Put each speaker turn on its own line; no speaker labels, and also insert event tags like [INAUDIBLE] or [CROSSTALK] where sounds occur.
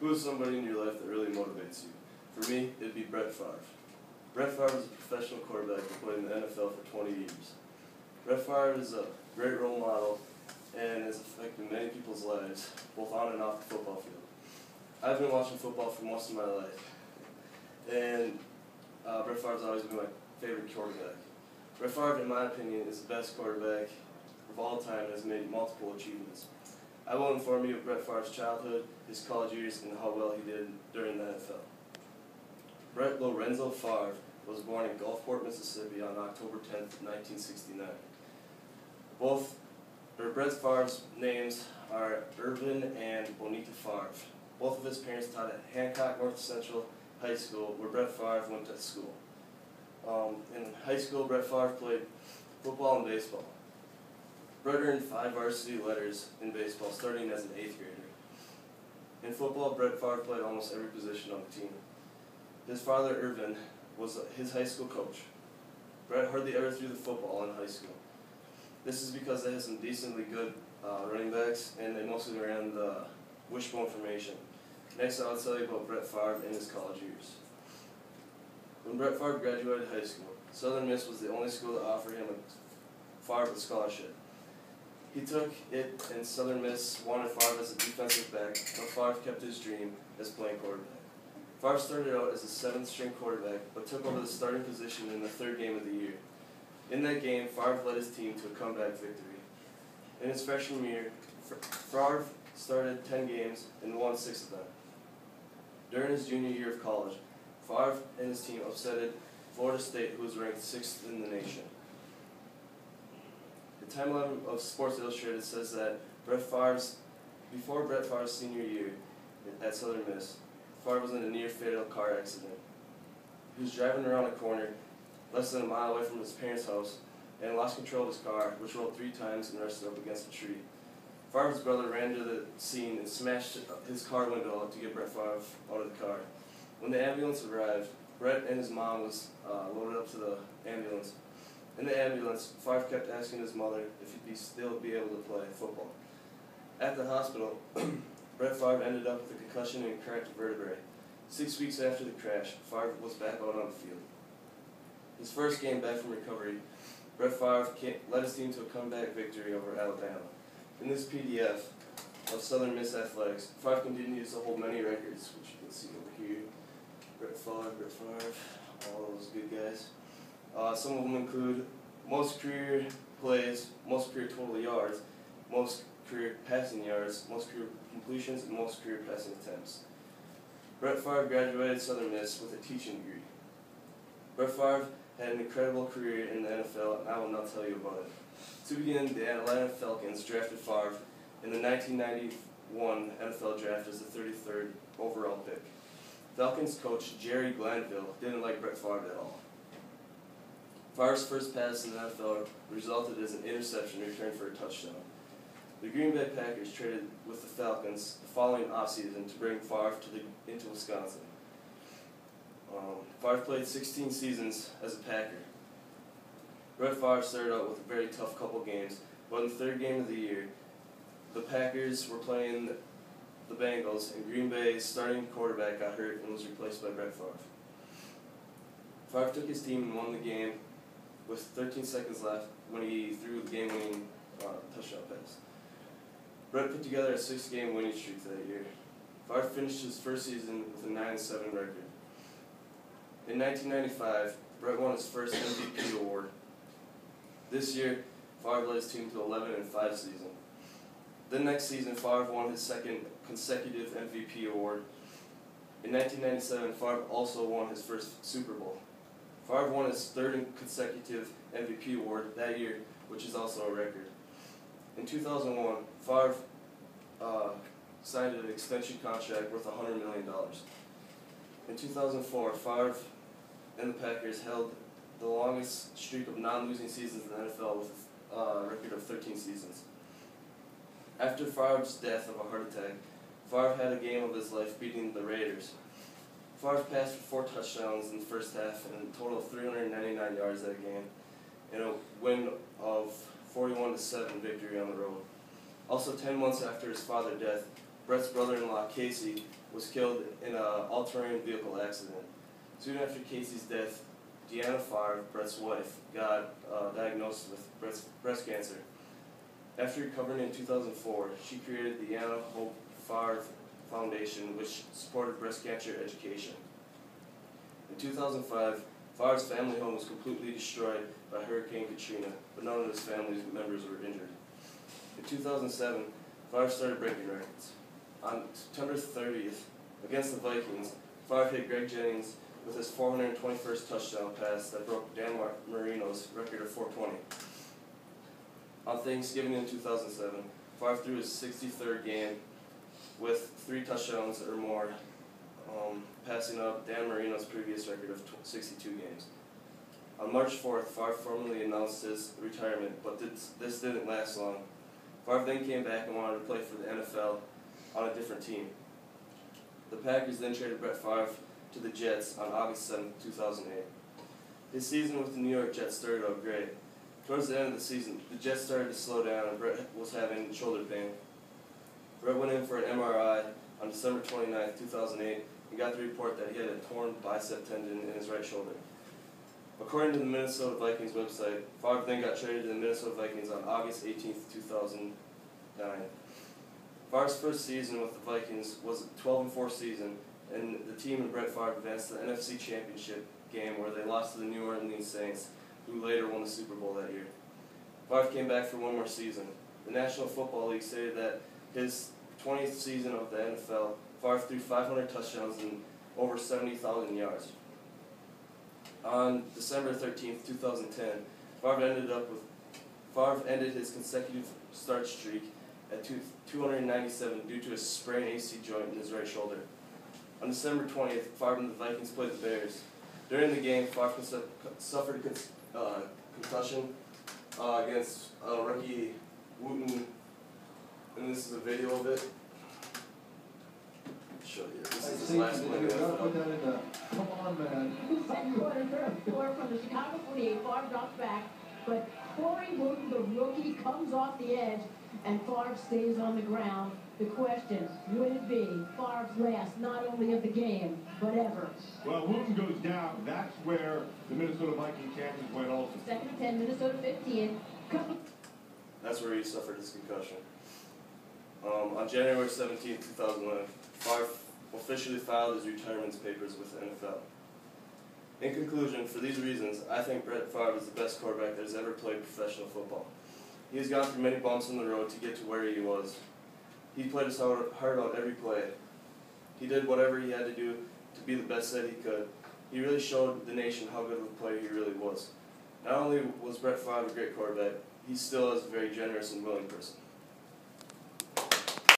Who is somebody in your life that really motivates you? For me, it'd be Brett Favre. Brett Favre is a professional quarterback who played in the NFL for 20 years. Brett Favre is a great role model and has affected many people's lives, both on and off the football field. I've been watching football for most of my life, and uh, Brett Favre's always been my favorite quarterback. Brett Favre, in my opinion, is the best quarterback of all time has made multiple achievements. I will inform you of Brett Favre's childhood, his college years, and how well he did during the NFL. Brett Lorenzo Favre was born in Gulfport, Mississippi on October 10, 1969. Both or Brett Favre's names are Irvin and Bonita Favre. Both of his parents taught at Hancock North Central High School, where Brett Favre went to school. Um, in high school, Brett Favre played football and baseball. Brett earned five varsity letters in baseball, starting as an eighth grader. In football, Brett Favre played almost every position on the team. His father, Irvin, was his high school coach. Brett hardly ever threw the football in high school. This is because they had some decently good uh, running backs, and they mostly ran the wishbone formation. Next, I'll tell you about Brett Favre and his college years. When Brett Favre graduated high school, Southern Miss was the only school to offer him a Favre scholarship. He took it, and Southern Miss wanted Favre as a defensive back, but Favre kept his dream as playing quarterback. Favre started out as a seventh string quarterback, but took over the starting position in the third game of the year. In that game, Favre led his team to a comeback victory. In his freshman year, Favre started 10 games and won six of them. During his junior year of college, Favre and his team upsetted Florida State, who was ranked sixth in the nation. The timeline of Sports Illustrated says that Brett Favre's, before Brett Favre's senior year at Southern Miss, Favre was in a near fatal car accident. He was driving around a corner less than a mile away from his parents' house and lost control of his car, which rolled three times and rested up against a tree. Favre's brother ran to the scene and smashed his car window to get Brett Favre out of the car. When the ambulance arrived, Brett and his mom was uh, loaded up to the ambulance. In the ambulance, Favre kept asking his mother if he'd be still be able to play football. At the hospital, [CLEARS THROAT] Brett Favre ended up with a concussion and cracked vertebrae. Six weeks after the crash, Favre was back out on the field. His first game back from recovery, Brett Favre led his team to a comeback victory over Alabama. In this PDF of Southern Miss Athletics, Favre continues to hold many records, which you can see over here. Brett Favre, Brett Favre, all those good guys. Uh, some of them include most career plays, most career total yards, most career passing yards, most career completions, and most career passing attempts. Brett Favre graduated Southern Miss with a teaching degree. Brett Favre had an incredible career in the NFL, and I will not tell you about it. To begin, the Atlanta Falcons drafted Favre in the 1991 NFL Draft as the 33rd overall pick. Falcons coach Jerry Glanville didn't like Brett Favre at all. Favre's first pass in the NFL resulted as an interception returned for a touchdown. The Green Bay Packers traded with the Falcons the following offseason to bring Favre to the, into Wisconsin. Um, Favre played 16 seasons as a Packer. Brett Favre started out with a very tough couple games, but in the third game of the year, the Packers were playing the Bengals, and Green Bay's starting quarterback got hurt and was replaced by Brett Favre. Favre took his team and won the game with 13 seconds left when he threw the game-winning uh, touchdown pass. Brett put together a six-game winning streak that year. Favre finished his first season with a 9-7 record. In 1995, Brett won his first MVP award this year, Favre led his team to 11 and 5 season. The next season, Favre won his second consecutive MVP award. In 1997, Favre also won his first Super Bowl. Favre won his third consecutive MVP award that year, which is also a record. In 2001, Favre uh, signed an extension contract worth $100 million. In 2004, Favre and the Packers held the longest streak of non-losing seasons in the NFL with a uh, record of 13 seasons. After Favre's death of a heart attack, Favre had a game of his life beating the Raiders. Favre passed for four touchdowns in the first half and a total of 399 yards that game in a win of 41 to 7 victory on the road. Also, 10 months after his father's death, Brett's brother-in-law Casey was killed in an all-terrain vehicle accident. Soon after Casey's death, Deanna Favre, Brett's wife, got uh, diagnosed with breast, breast cancer. After recovering in 2004, she created the Anna Hope Favre Foundation, which supported breast cancer education. In 2005, Favre's family home was completely destroyed by Hurricane Katrina, but none of his family members were injured. In 2007, Favre started breaking records. On September 30th, against the Vikings, Favre hit Greg Jennings with his 421st touchdown pass that broke Dan Marino's record of 420. On Thanksgiving in 2007, Favre threw his 63rd game with three touchdowns or more, um, passing up Dan Marino's previous record of 62 games. On March 4th, Favre formally announced his retirement, but this, this didn't last long. Favre then came back and wanted to play for the NFL on a different team. The Packers then traded Brett Favre to the Jets on August 7, 2008. His season with the New York Jets started out great. Towards the end of the season, the Jets started to slow down and Brett was having shoulder pain. Brett went in for an MRI on December 29, 2008, and got the report that he had a torn bicep tendon in his right shoulder. According to the Minnesota Vikings website, Favre then got traded to the Minnesota Vikings on August 18, 2009. Favre's first season with the Vikings was a 12 and 4 season, and the team and Brett Favre advanced to the NFC Championship game where they lost to the New Orleans Saints, who later won the Super Bowl that year. Favre came back for one more season. The National Football League stated that his 20th season of the NFL, Favre threw 500 touchdowns and over 70,000 yards. On December 13th, 2010, Favre ended up with Favre ended his consecutive start streak at two, 297 due to a sprained AC joint in his right shoulder. On December 20th, Favre and the Vikings played the Bears. During the game, Favre suffered a uh, concussion uh, against uh, rookie Wootton, and this a video of it. Show you. This is his last play in the NFL.
Put that in the, come on, man.
Second quarter, third score from the Chicago 48, Favre drops back, but Corey Wootton, the rookie, comes off the edge, and Favre stays on the ground. The question, would it be Favre's last, not only of the game, but ever?
Well, Wootton goes down. That's where the Minnesota Viking champions went also.
Second and 10, Minnesota 15. Couple-
That's where he suffered his concussion. Um, on January 17, 2011, Favre officially filed his retirement papers with the NFL. In conclusion, for these reasons, I think Brett Favre is the best quarterback that has ever played professional football. He has gone through many bumps in the road to get to where he was. He played his heart out every play. He did whatever he had to do to be the best that he could. He really showed the nation how good of a player he really was. Not only was Brett Favre a great quarterback, he still is a very generous and willing person.